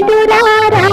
llorar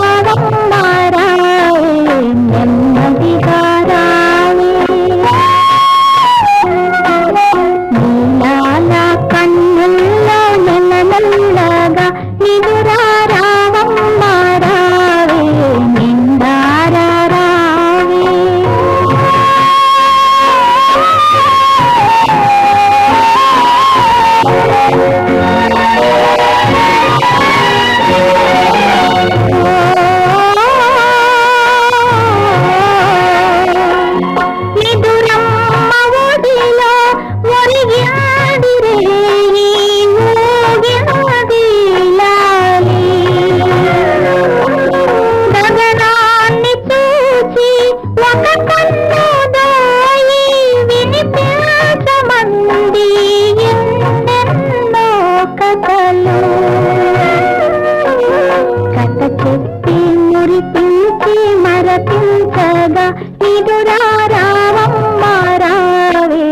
విలపించగా నిదురారావమ్మ రావే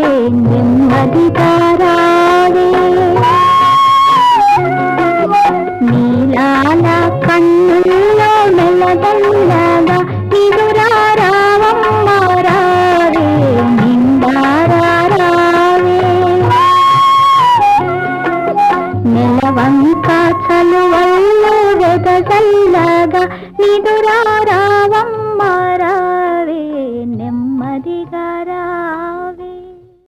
నెమ్మది తారావే నీలాల కన్నుల్లో మెలగల్లగా నిదురారావమ్మ రావే నెలవంక చలువల్లో వెదగల్లగా నిదురారా